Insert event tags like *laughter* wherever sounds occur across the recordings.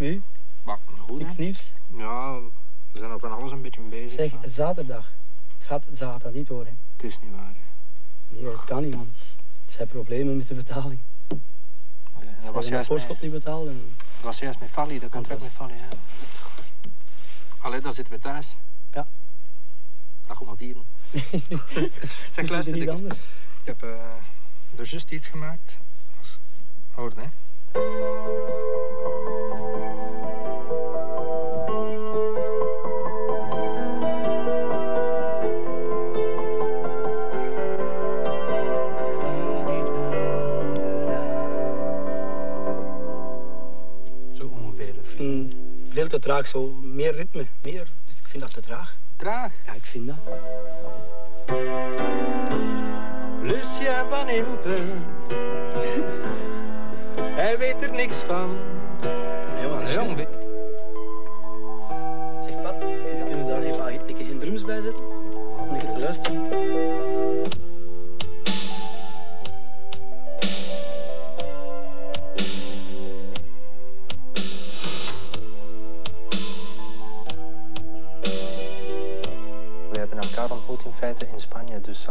is? Maar goed, Niks hè? nieuws? Ja, we zijn al van alles een beetje bezig. Zeg, maar zaterdag. Het gaat zaterdag niet hoor. Hè. Het is niet waar. Hè. Nee, het kan niet, want het zijn problemen met de betaling. Oh ja, dat was juist voorschot niet betaald. En... dat was juist met Fally, dat contract was- met Fally. Ja. Allee, dan zitten we thuis. Ja. Dat gaan we vieren. *laughs* zeg, Is luister, ik, anders. ik heb eh, er juist iets gemaakt. Hoor, hè. Traag, zo meer ritme, meer. Dus ik vind dat te traag. Traag. Ja, ik vind dat. Lucia van Impen. *laughs* Hij weet er niks van. Nee, want het is Jong, Zeg Pat, kunnen we daar even een keer geen drums bij zetten? Om een keer te luisteren.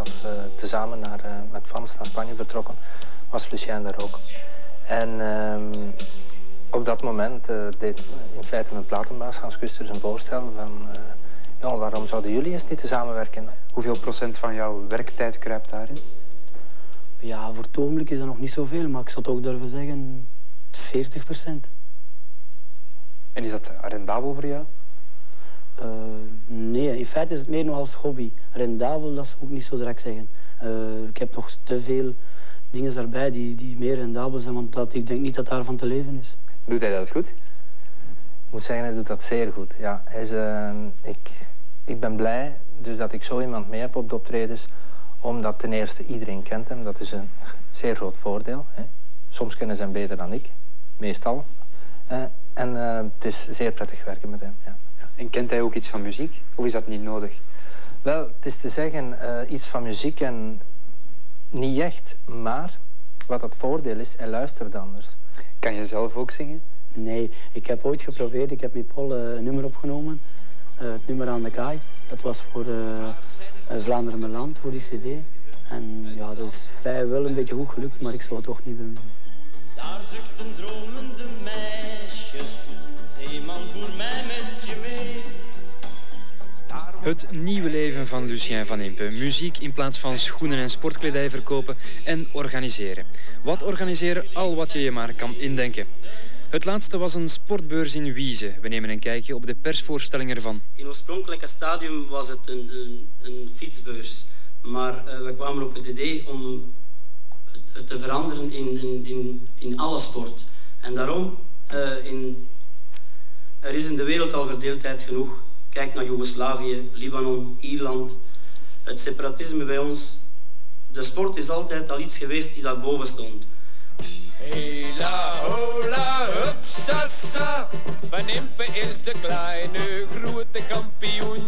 Als we tezamen naar, eh, met Frans naar Spanje vertrokken, was Lucien daar ook. En ehm, op dat moment eh, deed in feite mijn platenbaas Hans Kusters een voorstel van... eh, ja, waarom zouden jullie eens niet te samenwerken? Hoeveel procent van jouw werktijd kruipt daarin? Ja, voor het ogenblik is dat nog niet zoveel, maar ik zou het ook durven zeggen 40 procent. En is dat rendabel voor jou? Nee, in feite is het meer nog als hobby. Rendabel, dat zou ik niet zo direct zeggen. Eh, ik heb nog te veel dingen daarbij die, die meer rendabel zijn, want dat, ik denk niet dat daarvan te leven is. Doet hij dat goed? Ik moet zeggen, hij doet dat zeer goed. Ja, hij is, eh, ik, ik ben blij dus dat ik zo iemand mee heb op de optredens. Omdat ten eerste iedereen kent hem. Dat is een zeer groot voordeel. Hè. Soms kennen ze hem beter dan ik. Meestal. Eh, en eh, het is zeer prettig werken met hem. Ja. En kent hij ook iets van muziek? Of is dat niet nodig? Wel, het is te zeggen, eh, iets van muziek en niet echt. Maar wat het voordeel is, hij luistert anders. Kan je zelf ook zingen? Nee, ik heb ooit geprobeerd, ik heb met Paul eh, een nummer opgenomen. Eh, het nummer aan de kaai. Dat was voor Vlaanderen mijn land, voor die cd. En ja, dat is vrijwel een beetje goed gelukt, maar ik zou het toch niet willen doen. Daar zuchten dromende Het nieuwe leven van Lucien van Impe. Muziek in plaats van schoenen en sportkledij verkopen en organiseren. Wat organiseren? Al wat je je maar kan indenken. Het laatste was een sportbeurs in Wieze. We nemen een kijkje op de persvoorstelling ervan. In oorspronkelijke stadium was het een, een, een fietsbeurs. Maar eh, we kwamen op het idee om het, het te veranderen in, in, in, in alle sport. En daarom, eh, in, er is in de wereld al verdeeldheid genoeg. Kijk naar Joegoslavië, Libanon, Ierland. Het separatisme bij ons. De sport is altijd al iets geweest die daarboven stond. Hela, hola, hupsasa. Van Impe is de kleine grote kampioen.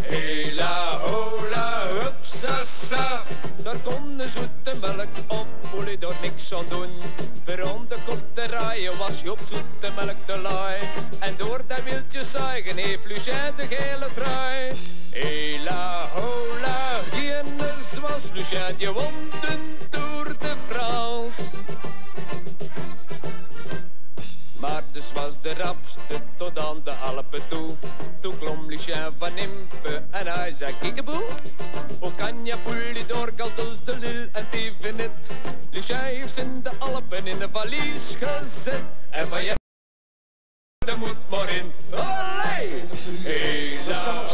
Hela, hola, hupsasa. Daar kon de zoete melk of polie door niks aan doen. Was je op zoete melk te laai. En door dat wieltje zuigen heeft Lucien de gele trui. Hela, hola, Guinness was Lucien, je won de Tour de France. Maartens was de rapste tot aan de Alpen toe. Toen klom Lucien van Impe en hij zei kiekeboe. Hoe kan je pulli door Galtos de Lille en valies gezet. En van je er moet maar in. Olé! Hela.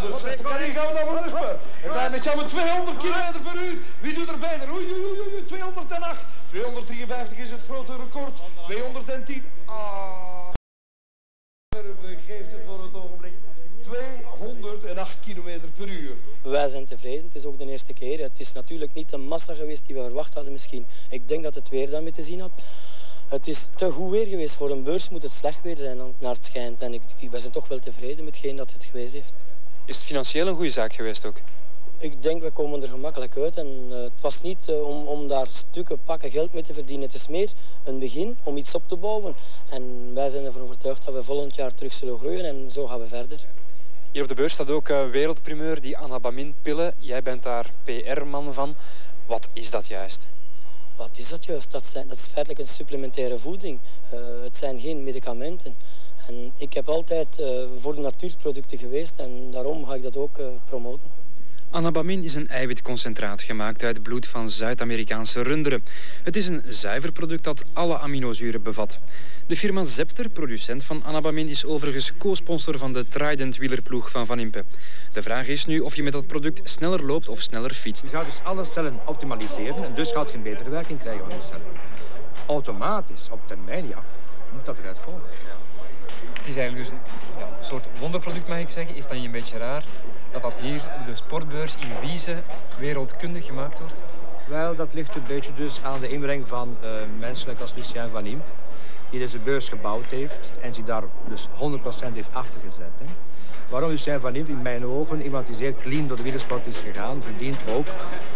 160 en hier gaan we naar Van Lusper. Een klein beetje aan 200 km per uur. Wie doet er beter? Oei, oei, oei, oei, 208. 253 is het grote record. 210. Ah. Geeft het voor het ogenblik. 208 km per uur. Wij zijn tevreden. Het is ook de eerste keer. Het is natuurlijk niet de massa geweest die we verwacht hadden misschien. Ik denk dat het weer daarmee te zien had. Het is te goed weer geweest. Voor een beurs moet het slecht weer zijn, naar het schijnt. En ik, zijn toch wel tevreden met hetgeen dat het geweest heeft. Is het financieel een goede zaak geweest ook? Ik denk, we komen er gemakkelijk uit. En uh, het was niet uh, om, om daar stukken pakken geld mee te verdienen. Het is meer een begin om iets op te bouwen. En wij zijn ervan overtuigd dat we volgend jaar terug zullen groeien. En zo gaan we verder. Hier op de beurs staat ook uh, wereldprimeur, die anabamin-pillen. Jij bent daar PR-man van. Wat is dat juist? Wat is dat juist? Dat, zijn, dat is feitelijk een supplementaire voeding. het zijn geen medicamenten. En ik heb altijd voor de natuurproducten geweest en daarom ga ik dat ook promoten. Anabamin is een eiwitconcentraat gemaakt uit bloed van Zuid-Amerikaanse runderen. Het is een zuiver product dat alle aminozuren bevat. De firma Zepter, producent van Anabamin, is overigens co-sponsor van de Trident wielerploeg van Van Impe. De vraag is nu of je met dat product sneller loopt of sneller fietst. Je gaat dus alle cellen optimaliseren en dus gaat je een betere werking krijgen van je cellen. Automatisch, op termijn, ja, moet dat eruit volgen. Het is eigenlijk dus een, ja, een soort wonderproduct, mag ik zeggen. Is dat niet een beetje raar? Dat dat hier op de sportbeurs in Wiese wereldkundig gemaakt wordt? Wel, dat ligt een beetje dus aan de inbreng van uh, mensen als Lucien van Imp, die deze beurs gebouwd heeft en zich daar dus 100% heeft achtergezet. Hè. Waarom Lucien van Imp in mijn ogen, iemand die zeer clean door de wielersport is gegaan, verdient ook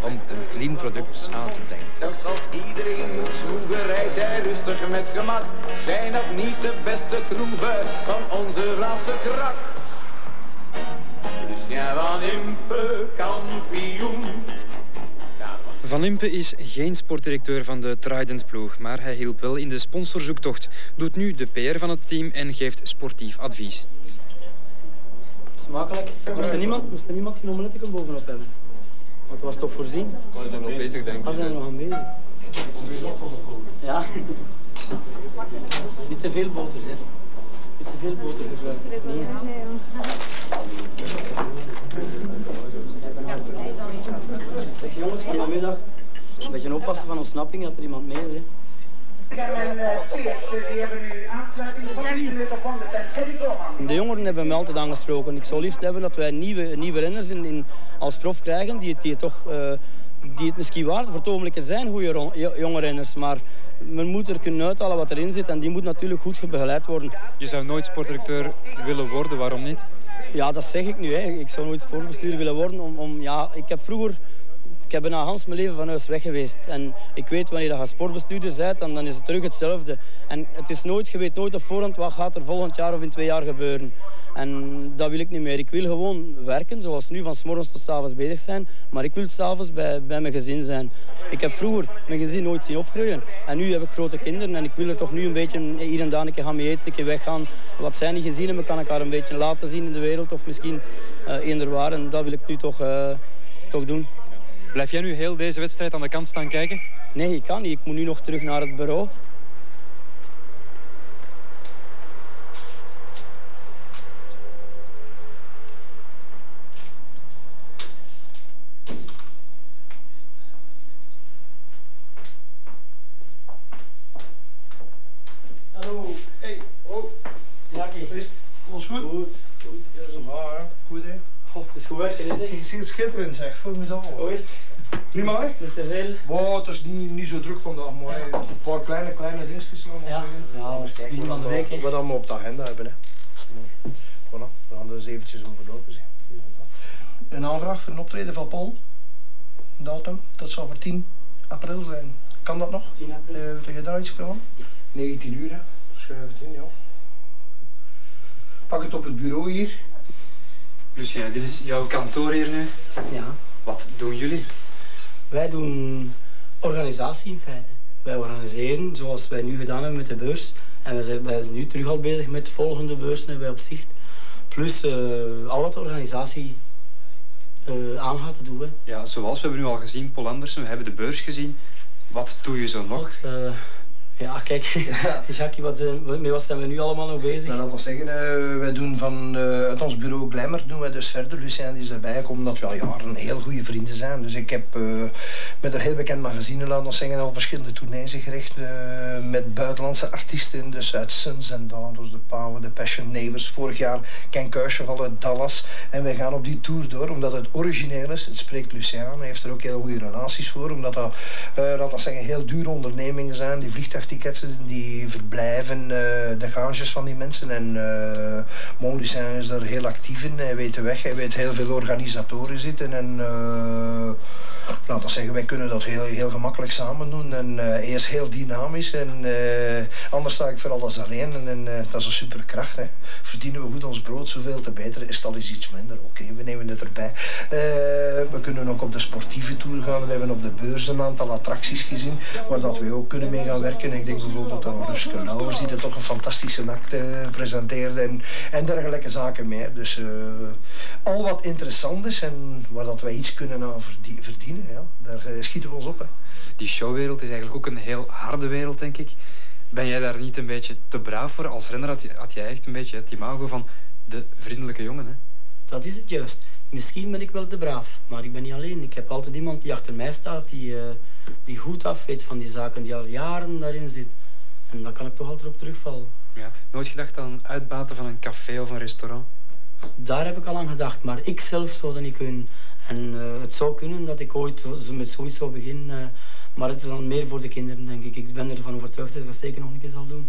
om een clean product aan te brengen. Zelfs als iedereen moet schroeven, rijdt hij rustig met gemak. Zijn dat niet de beste troeven van onze laatste krak? Lucien van Impe, kampioen. Van Impe is geen sportdirecteur van de Trident-ploeg, maar hij hielp wel in de sponsorzoektocht, doet nu de PR van het team en geeft sportief advies. Smakelijk. Moest er niemand, moest er niemand geen omelette bovenop hebben? Want het was toch voorzien? We zijn nog bezig, denk ik. We zijn nog aan bezig. Ja. Niet te veel boter, hè. Niet te veel boter gebruiken. Nee. Oppassen van ontsnapping, dat er iemand mee is. Hè. De jongeren hebben me altijd aangesproken. Ik zou liefst hebben dat wij nieuwe, nieuwe renners in, in, als prof krijgen die, die, toch, uh, die het misschien waard voor het zijn, goede jonge renners. Maar men moet er kunnen uithalen wat erin zit en die moet natuurlijk goed begeleid worden. Je zou nooit sportdirecteur willen worden, waarom niet? Ja, dat zeg ik nu. Hè. Ik zou nooit sportbestuurder willen worden. Om, om, ja, ik heb vroeger... Ik heb bijna Hans mijn leven van huis weg geweest. En ik weet wanneer je sportbestuurder bent, dan, dan is het terug hetzelfde. En het is nooit, je weet nooit op voorhand wat gaat er volgend jaar of in twee jaar gebeuren. En dat wil ik niet meer. Ik wil gewoon werken, zoals nu, van s morgens tot s avonds bezig zijn. Maar ik wil s'avonds bij, bij mijn gezin zijn. Ik heb vroeger mijn gezin nooit zien opgroeien. En nu heb ik grote kinderen en ik wil er toch nu een beetje hier en daar een keer gaan mee eten, een keer weggaan. Wat zijn die gezinnen? We kan elkaar een beetje laten zien in de wereld of misschien uh, waar. En dat wil ik nu toch, uh, toch doen. Blijf jij nu heel deze wedstrijd aan de kant staan kijken? Nee, ik kan niet. Ik moet nu nog terug naar het bureau. schitterend zeg, formidabel. Hoe is het? Prima hè? Niet te veel? Wow, het is niet, niet zo druk vandaag, maar ja. een paar kleine, kleine dingetjes. Ja, ja is van de week. Wat we op de agenda hebben hè. Voilà, we gaan er eens eventjes over lopen. Een aanvraag voor een optreden van Paul. Datum, dat zal voor 10 april zijn. Kan dat nog? 10 april. Uh, heb je daar iets van? 19 uur hè, schrijf het in ja. Pak het op het bureau hier. Lucien, dit is jouw kantoor hier nu. Ja. Wat doen jullie? Wij doen organisatie in feite. Wij organiseren zoals wij nu gedaan hebben met de beurs. En we zijn, wij nu terug al bezig met volgende beurzen hebben wij op zicht. Plus uh, al wat de organisatie uh, aan gaat doen. Ja, zoals we hebben nu al gezien, Paul Andersen, we hebben de beurs gezien. Wat doe je zo nog? Uh, ja, kijk, *laughs* ja. Jackie, wat, eh, met wat zijn we nu allemaal nog bezig? Nou, dat wil zeggen, uh, wij doen van uh, uit ons bureau Glamour doen wij dus verder. Lucien is erbij gekomen omdat we al jaren heel goede vrienden zijn. Dus ik heb met een heel bekend magazine, laten we zeggen, al verschillende tournees gericht met buitenlandse artiesten. Dus uit Sons and Daughters, The Power, The Passion Neighbors. Vorig jaar Ken Kuisjeval uit Dallas. En wij gaan op die tour door, omdat het origineel is. Het spreekt Lucien, hij heeft er ook heel goede relaties voor. Omdat dat, laten we zeggen, heel dure ondernemingen zijn. Die vliegtuig vluchttickets, die verblijven, uh, de gages van die mensen. En uh, Mon Lucien is daar heel actief in. Hij weet de weg, hij weet heel veel organisatoren zitten. En uh, laten we zeggen, wij kunnen dat heel, heel gemakkelijk samen doen. En hij is heel dynamisch. En anders sta ik voor alles alleen. En, dat is een superkracht. Hè. Verdienen we goed ons brood, zoveel te beter. Is al eens iets minder? Oké, we nemen het erbij. we kunnen ook op de sportieve tour gaan. We hebben op de beurs een aantal attracties gezien. Waar dat we ook kunnen mee gaan werken. Ik denk bijvoorbeeld aan Rupske Lauwers, die er toch een fantastische nacht uh, presenteerde. En, en dergelijke zaken mee. Dus uh, al wat interessant is en waar dat wij iets kunnen aan verdienen, ja, daar uh, schieten we ons op. Hè. Die showwereld is eigenlijk ook een heel harde wereld, denk ik. Ben jij daar niet een beetje te braaf voor? Als renner had, je, had jij echt een beetje het imago van de vriendelijke jongen, hè? Dat is het juist. Misschien ben ik wel te braaf, maar ik ben niet alleen. Ik heb altijd iemand die achter mij staat, die, uh, die goed af weet van die zaken, die al jaren daarin zit. En daar kan ik toch altijd op terugvallen. Ja. Nooit gedacht aan uitbaten van een café of een restaurant? Daar heb ik al aan gedacht, maar ik zelf zou dat niet kunnen. En uh, het zou kunnen dat ik ooit met zoiets zou beginnen, uh, maar het is dan meer voor de kinderen, denk ik. Ik ben ervan overtuigd dat ik dat zeker nog een keer zal doen.